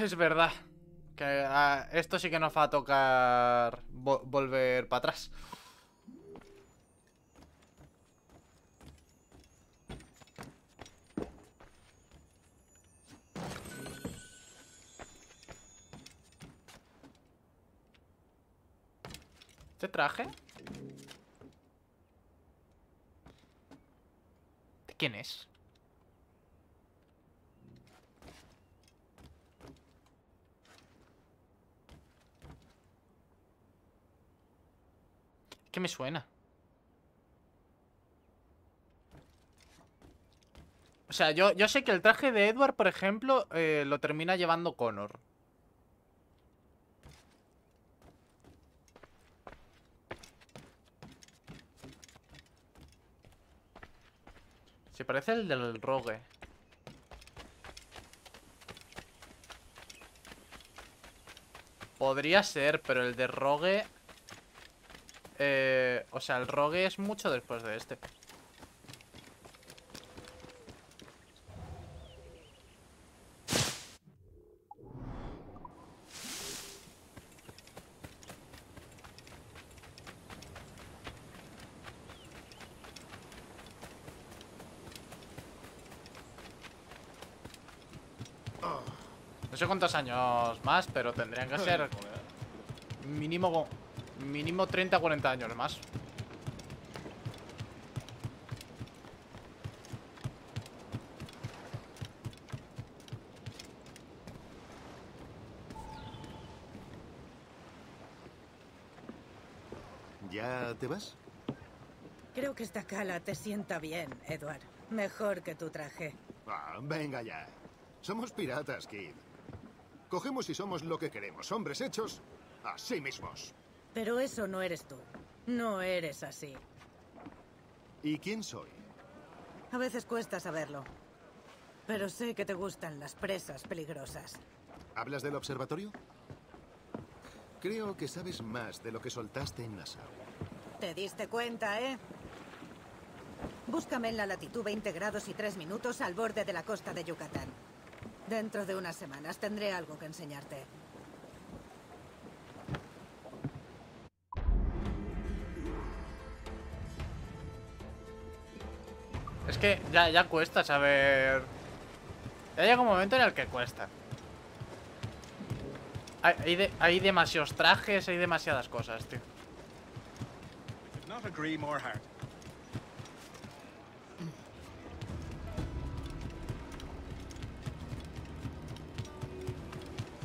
Es verdad. Que a esto sí que nos va a tocar vo- volver para atrás. ¿Este traje? ¿De quién es? ¿Qué me suena? O sea, yo, yo sé que el traje de Edward, por ejemplo, eh, lo termina llevando Connor. Se parece el del Rogue. Podría ser, pero el de Rogue... Eh, o sea, el Rogue es mucho después de este. No sé cuántos años más, pero tendrían que ser mínimo mínimo 30 40 años más. ¿Ya te vas? Creo que esta cala te sienta bien, Edward. Mejor que tu traje. Ah, venga ya. Somos piratas, Kid. Cogemos y somos lo que queremos, hombres hechos a sí mismos. Pero eso no eres tú. No eres así. ¿Y quién soy? A veces cuesta saberlo. Pero sé que te gustan las presas peligrosas. ¿Hablas del observatorio? Creo que sabes más de lo que soltaste en Nassau. ¿Te diste cuenta, eh? Búscame en la latitud 20 grados y 3 minutos al borde de la costa de Yucatán. Dentro de unas semanas tendré algo que enseñarte. Que ya, ya cuesta saber. Ya llega un momento en el que cuesta. Hay, hay, de- hay demasiados trajes, hay demasiadas cosas, tío.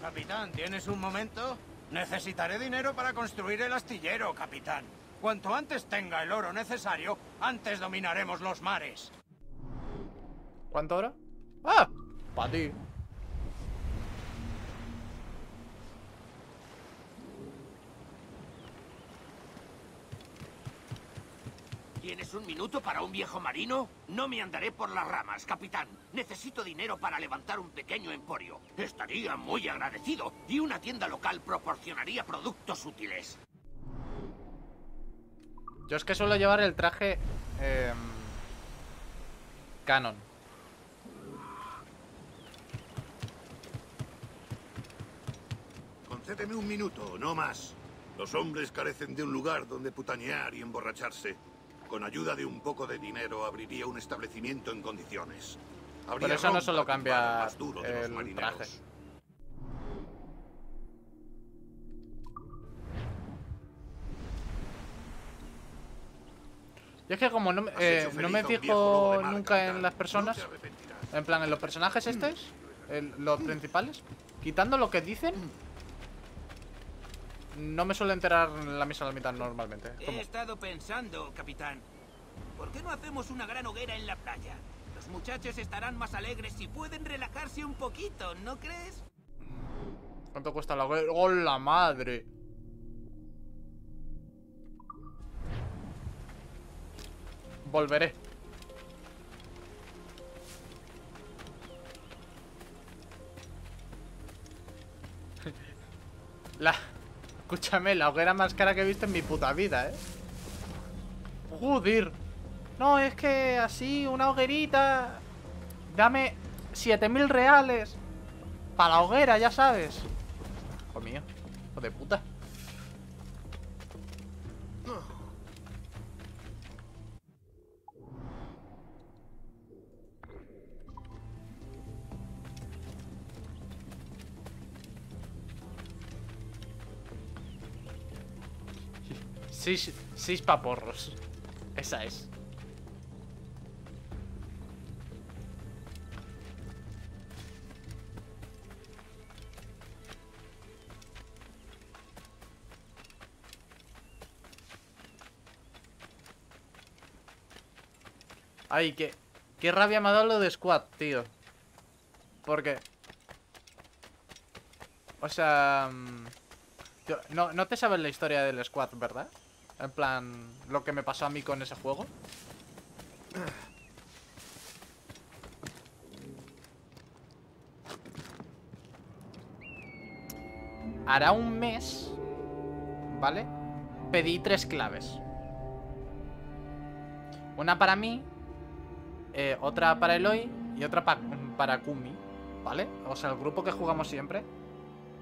Capitán, ¿tienes un momento? Necesitaré dinero para construir el astillero, capitán. Cuanto antes tenga el oro necesario, antes dominaremos los mares. ¿Cuánto oro? ¡Ah! Para ti. ¿Tienes un minuto para un viejo marino? No me andaré por las ramas, capitán. Necesito dinero para levantar un pequeño emporio. Estaría muy agradecido y una tienda local proporcionaría productos útiles. Yo es que suelo llevar el traje. em, canon. Concédeme un minuto, no más. Los hombres carecen de un lugar donde putanear y emborracharse. Con ayuda de un poco de dinero abriría un establecimiento en condiciones. Habría Por eso no solo cambia el traje. Yo es que como no, eh, no me fijo nunca en las personas, No en plan en los personajes estos, el- los principales, quitando lo que dicen, no me suele enterar la misa a la mitad normalmente. Es como- He estado pensando, capitán. ¿Por qué no hacemos una gran hoguera en la playa? Los muchachos estarán más alegres si pueden relajarse un poquito, ¿no crees? ¿Cuánto cuesta la hoguera? ¡Oh, la madre! Volveré. La... Escúchame, la hoguera más cara que he visto en mi puta vida, ¿eh? Joder. No, es que así, una hoguerita... Dame 7000 reales. Para la hoguera, ya sabes. Hijo mío. Hijo de puta. Seis, paporros. Esa es. Ay, qué, qué rabia me ha dado lo de Squad, tío. Porque... O sea... mm, no, no te sabes la historia del Squad, ¿verdad? En plan, lo que me pasó a mí con ese juego. Hará un mes, ¿vale? Pedí tres claves. Una para mí, eh, otra para Eloy y otra pa- para Kumi, ¿vale? O sea, el grupo que jugamos siempre.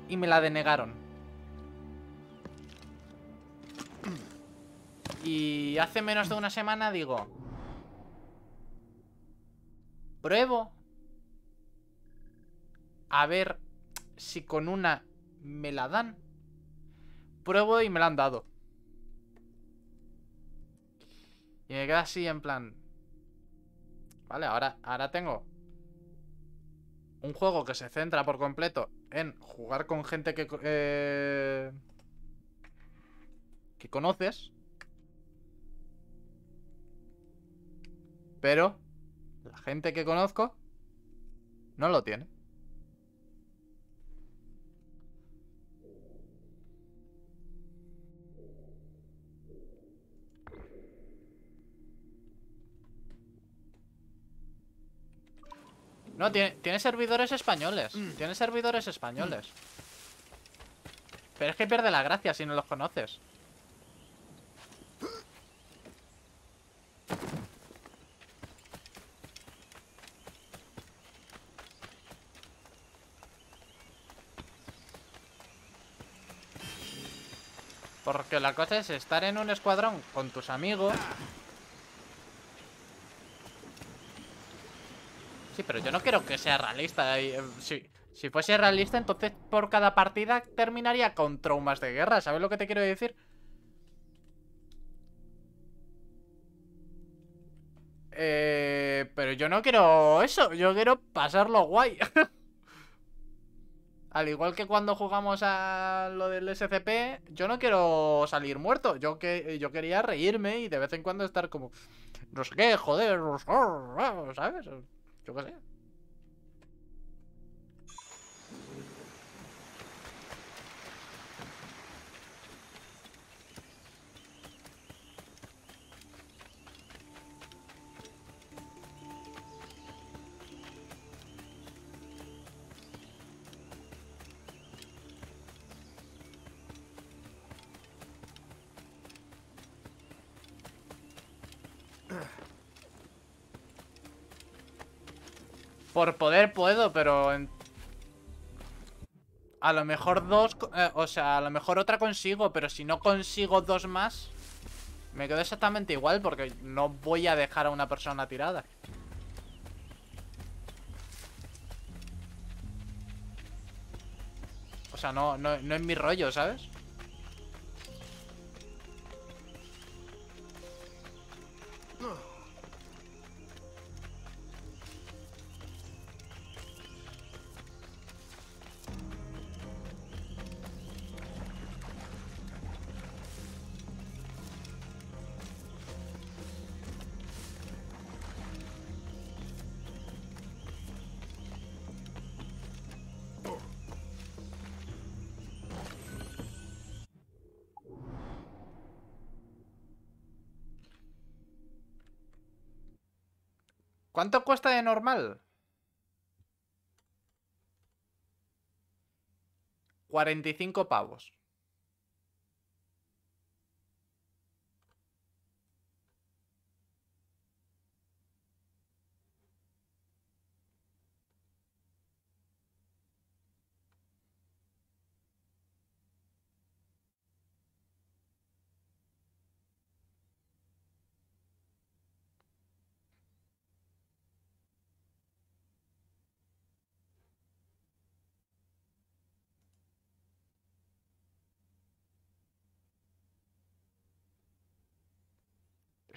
Y me la denegaron. Y hace menos de una semana digo... Pruebo. A ver si con una me la dan. Pruebo y me la han dado. Y me queda así en plan... Vale, ahora, ahora tengo un juego que se centra por completo en jugar con gente que... eh, que conoces. Pero la gente que conozco no lo tiene. No, tiene, tiene servidores españoles. Tiene servidores españoles. Pero es que pierde la gracia si no los conoces. Porque la cosa es estar en un escuadrón con tus amigos. Sí, pero yo no quiero que sea realista. eh, Si, si fuese realista, entonces por cada partida terminaría con traumas de guerra. ¿Sabes lo que te quiero decir? Eh, pero yo no quiero eso. Yo quiero pasarlo guay. Al igual que cuando jugamos a lo del SCP, yo no quiero salir muerto. Yo que yo quería reírme y de vez en cuando estar como no sé qué, joder, ¿sabes? Yo qué sé. Por poder puedo, pero a lo mejor dos, eh, o sea, a lo mejor otra consigo, pero si no consigo dos más, me quedo exactamente igual porque no voy a dejar a una persona tirada. O sea, no, no, no es mi rollo, ¿sabes? ¿Cuánto cuesta de normal? 45 pavos.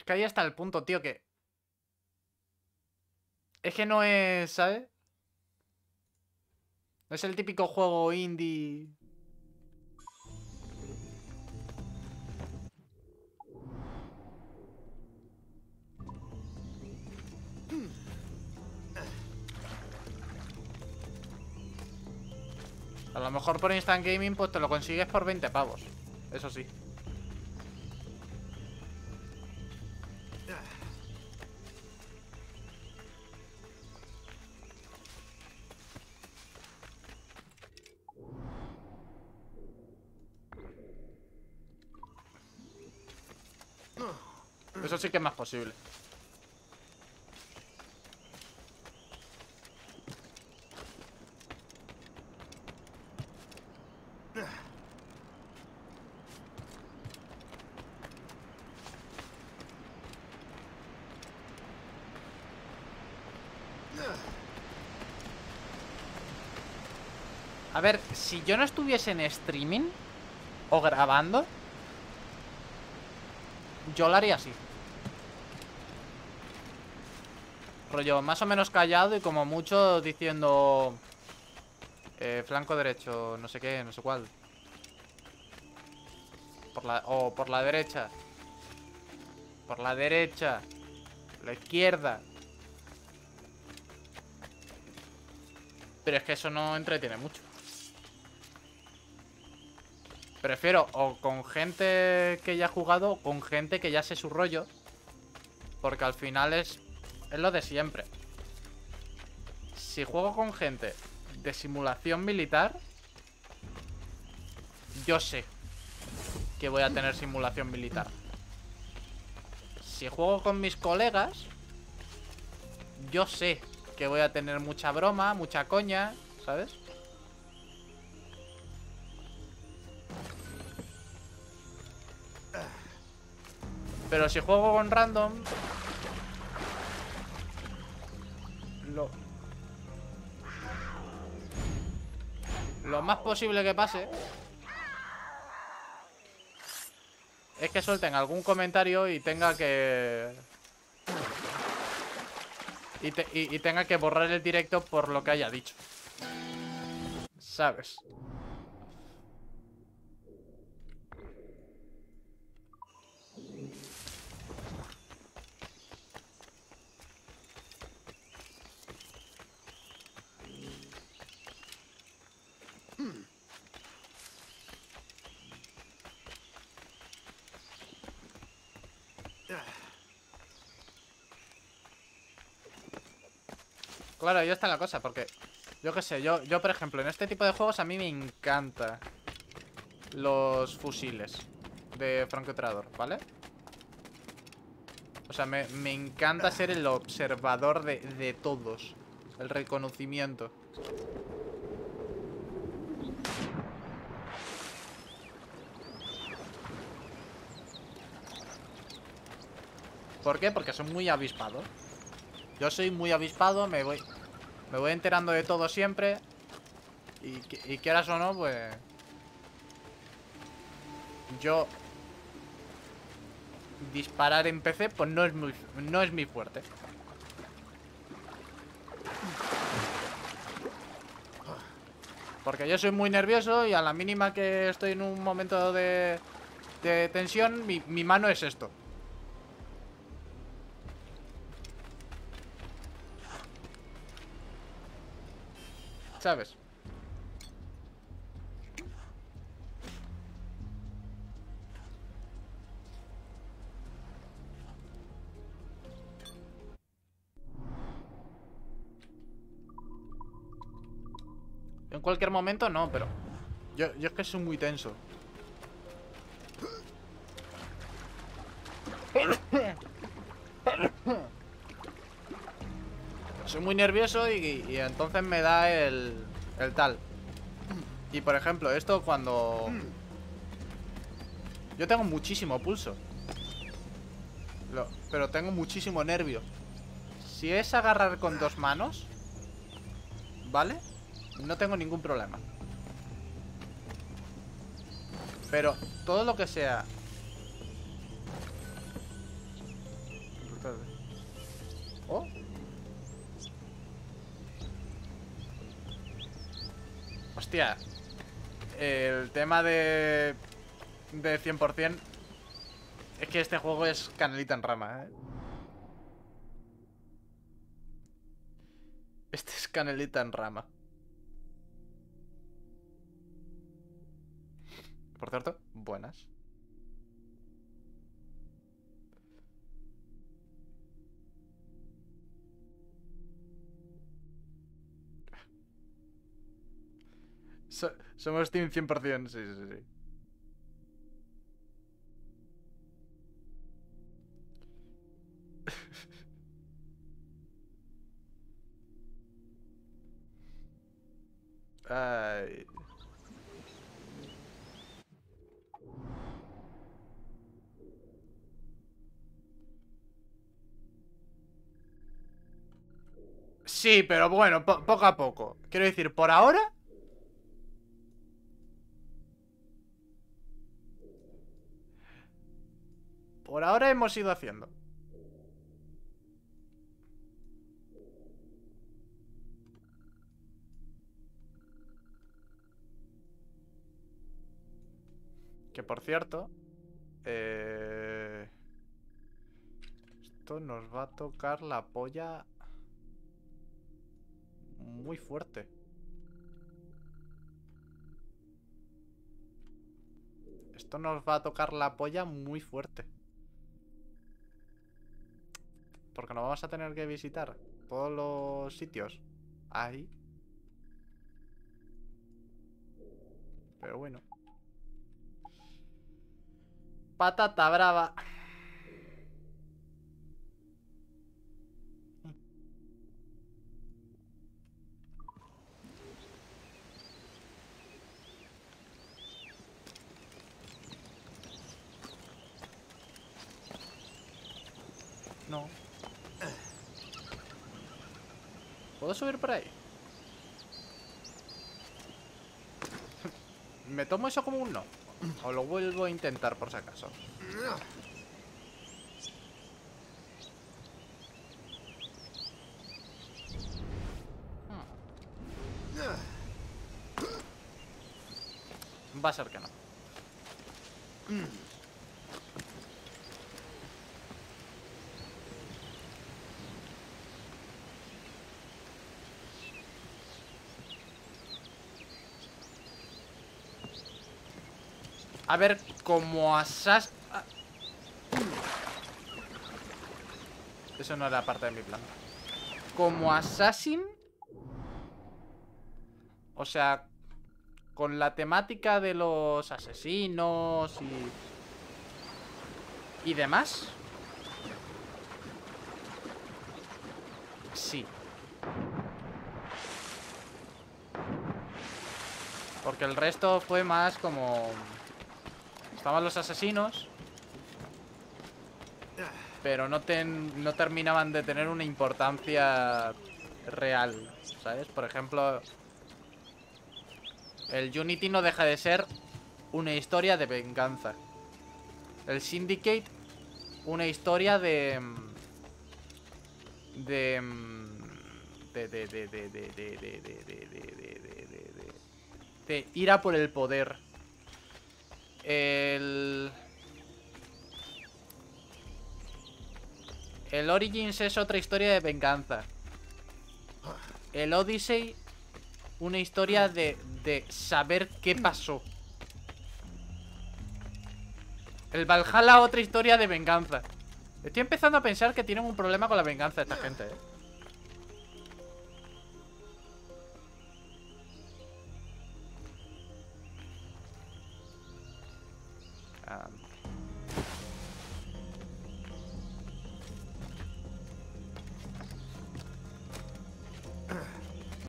Es que ahí está el punto, tío, que... Es que no es, ¿sabes? No es el típico juego indie... A lo mejor por Instant Gaming pues te lo consigues por 20 pavos. Eso sí. Sí que es más posible. A ver, si yo no estuviese en streaming o grabando, yo lo haría así. Rollo, más o menos callado y como mucho diciendo... Eh, flanco derecho, no sé qué, no sé cuál. Por la, o por la derecha. Por la derecha. La izquierda. Pero es que eso no entretiene mucho. Prefiero o con gente que ya ha jugado o con gente que ya sé su rollo. Porque al final es, es lo de siempre. Si juego con gente de simulación militar, yo sé que voy a tener simulación militar. Si juego con mis colegas, yo sé que voy a tener mucha broma, mucha coña, ¿sabes? Pero si juego con random... Lo... Lo más posible que pase... Es que suelten algún comentario y tenga que... Y, te- y- y tenga que borrar el directo por lo que haya dicho. ¿Sabes? Claro, ahí está la cosa, porque yo qué sé, yo, yo por ejemplo, en este tipo de juegos a mí me encanta los fusiles de francotirador, ¿vale? O sea, me, me encanta ser el observador de, de todos, el reconocimiento. ¿Por qué? Porque soy muy avispado. Yo soy muy avispado, me voy me voy enterando de todo siempre. Y, y quieras o no, pues... Yo... Disparar en PC, pues no es, muy, no es mi fuerte. Porque yo soy muy nervioso y a la mínima que estoy en un momento de, de tensión, mi, mi mano es esto. ¿Sabes? En cualquier momento no, pero... Yo, yo es que soy muy tenso. Soy muy nervioso y, y entonces me da el, el tal. Y por ejemplo, esto cuando... Yo tengo muchísimo pulso. Lo- pero tengo muchísimo nervio. Si es agarrar con dos manos, ¿vale? No tengo ningún problema. Pero todo lo que sea Espérate. Oh. El tema de... De 100% es que este juego es canelita en rama, ¿eh? Este es canelita en rama. Por cierto, buenas. So- somos Team 100%, sí, sí, sí. Ay. Sí, pero bueno, po- poco a poco. Quiero decir, por ahora... Por ahora hemos ido haciendo. Que por cierto... eh, Esto nos va a tocar la polla... Muy fuerte. Esto nos va a tocar la polla muy fuerte. Porque nos vamos a tener que visitar todos los sitios ahí. Pero bueno. Patata brava. No. ¿Puedo subir por ahí? ¿Me tomo eso como un no? ¿O lo vuelvo a intentar por si acaso? Hmm. Va a ser que no. A ver, como asas... ah. Eso no era parte de mi plan. Como assassin... O sea, con la temática de los asesinos y... Y demás. Sí. Porque el resto fue más como... Estaban los asesinos. Pero no, ten- no terminaban de tener una importancia real, ¿sabes? Por ejemplo, el Unity no deja de ser una historia de venganza. El Syndicate, una historia de... De... De... De... De... De... De... De... Por el poder. El... El Origins es otra historia de venganza. El Odyssey, una historia de, de saber qué pasó. El Valhalla, otra historia de venganza. Estoy empezando a pensar que tienen un problema con la venganza esta gente, ¿eh?